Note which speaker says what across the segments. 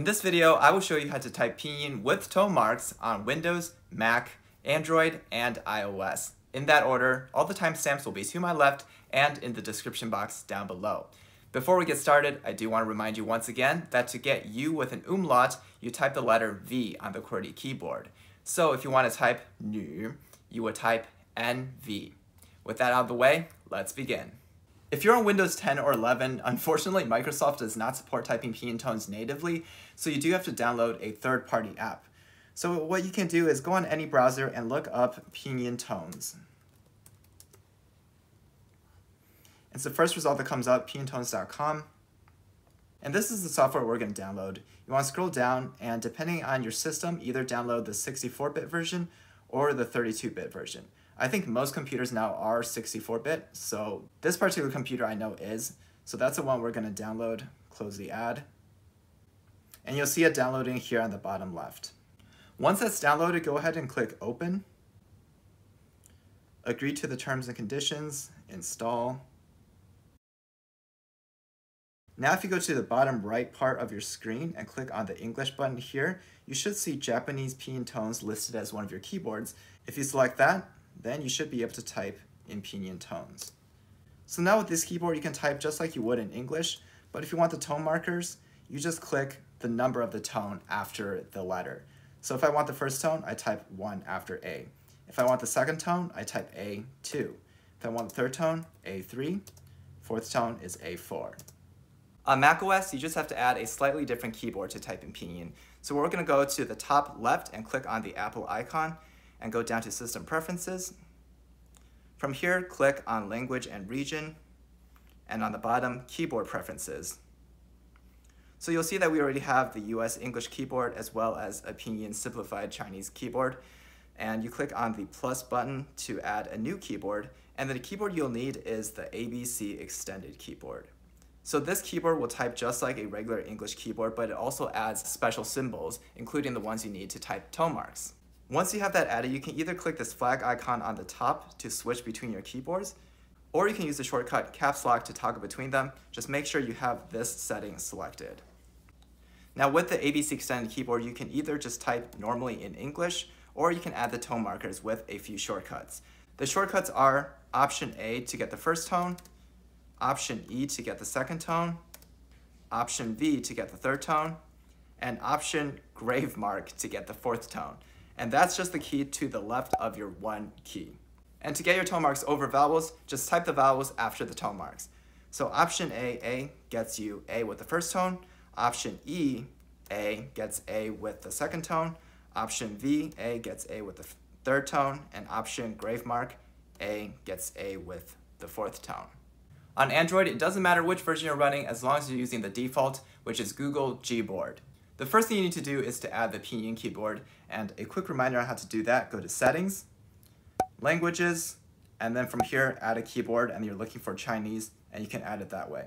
Speaker 1: In this video, I will show you how to type pinyin with tone marks on Windows, Mac, Android, and iOS. In that order, all the timestamps will be to my left and in the description box down below. Before we get started, I do want to remind you once again that to get U with an umlaut, you type the letter V on the QWERTY keyboard. So if you want to type nu, you would type NV. With that out of the way, let's begin. If you're on Windows 10 or 11, unfortunately Microsoft does not support typing pinyin tones natively, so you do have to download a third-party app. So what you can do is go on any browser and look up pinyin tones. And so the first result that comes up, pinyintones.com. And this is the software we're going to download. You want to scroll down and depending on your system, either download the 64-bit version or the 32-bit version. I think most computers now are 64-bit, so this particular computer I know is. So that's the one we're going to download, close the ad. And you'll see it downloading here on the bottom left. Once that's downloaded, go ahead and click Open. Agree to the terms and conditions, install. Now if you go to the bottom right part of your screen and click on the English button here, you should see Japanese pinyin tones listed as one of your keyboards. If you select that, then you should be able to type in pinyin tones. So now with this keyboard, you can type just like you would in English, but if you want the tone markers, you just click the number of the tone after the letter. So if I want the first tone, I type 1 after A. If I want the second tone, I type A2. If I want the third tone, A3. Fourth tone is A4. On macOS, you just have to add a slightly different keyboard to type in pinyin. So we're going to go to the top left and click on the Apple icon, and go down to System Preferences. From here, click on Language and Region, and on the bottom, Keyboard Preferences. So you'll see that we already have the US English keyboard as well as a Pinyin simplified Chinese keyboard. And you click on the plus button to add a new keyboard, and the keyboard you'll need is the ABC extended keyboard. So this keyboard will type just like a regular English keyboard, but it also adds special symbols, including the ones you need to type tone marks. Once you have that added, you can either click this flag icon on the top to switch between your keyboards, or you can use the shortcut caps lock to toggle between them. Just make sure you have this setting selected. Now with the ABC extended keyboard, you can either just type normally in English, or you can add the tone markers with a few shortcuts. The shortcuts are Option A to get the first tone, Option E to get the second tone, Option V to get the third tone, and Option Grave Mark to get the fourth tone and that's just the key to the left of your one key. And to get your tone marks over vowels, just type the vowels after the tone marks. So option A, A gets you A with the first tone. Option E, A gets A with the second tone. Option V, A gets A with the third tone. And option grave mark, A gets A with the fourth tone. On Android, it doesn't matter which version you're running as long as you're using the default, which is Google Gboard. The first thing you need to do is to add the pinyin keyboard, and a quick reminder on how to do that, go to Settings, Languages, and then from here, add a keyboard, and you're looking for Chinese, and you can add it that way.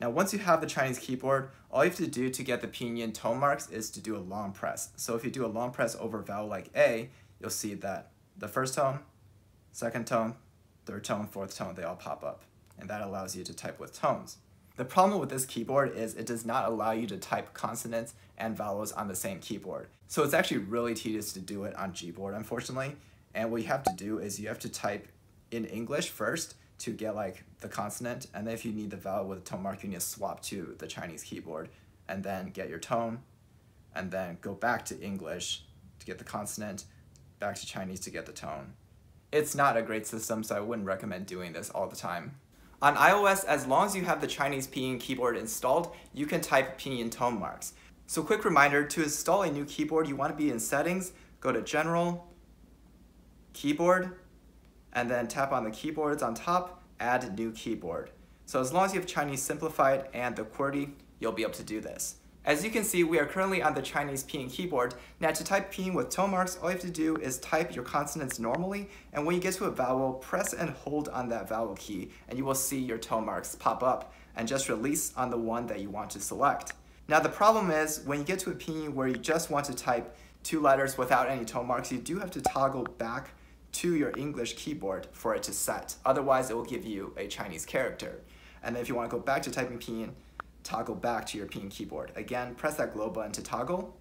Speaker 1: Now, once you have the Chinese keyboard, all you have to do to get the pinyin tone marks is to do a long press. So if you do a long press over a vowel like A, you'll see that the first tone, second tone, third tone, fourth tone, they all pop up. And that allows you to type with tones. The problem with this keyboard is it does not allow you to type consonants and vowels on the same keyboard. So it's actually really tedious to do it on Gboard, unfortunately. And what you have to do is you have to type in English first to get like the consonant, and then if you need the vowel with a tone mark, you need to swap to the Chinese keyboard, and then get your tone, and then go back to English to get the consonant, back to Chinese to get the tone. It's not a great system, so I wouldn't recommend doing this all the time. On iOS, as long as you have the Chinese pinyin keyboard installed, you can type pinyin tone marks. So quick reminder, to install a new keyboard, you want to be in Settings, go to General, Keyboard, and then tap on the keyboards on top, Add New Keyboard. So as long as you have Chinese Simplified and the QWERTY, you'll be able to do this. As you can see, we are currently on the Chinese pinyin keyboard. Now to type pinyin with tone marks, all you have to do is type your consonants normally, and when you get to a vowel, press and hold on that vowel key, and you will see your tone marks pop up, and just release on the one that you want to select. Now the problem is, when you get to a pinyin where you just want to type two letters without any tone marks, you do have to toggle back to your English keyboard for it to set. Otherwise, it will give you a Chinese character. And then if you want to go back to typing pinyin, toggle back to European keyboard. Again, press that globe button to toggle.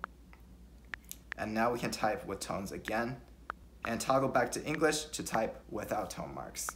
Speaker 1: And now we can type with tones again and toggle back to English to type without tone marks.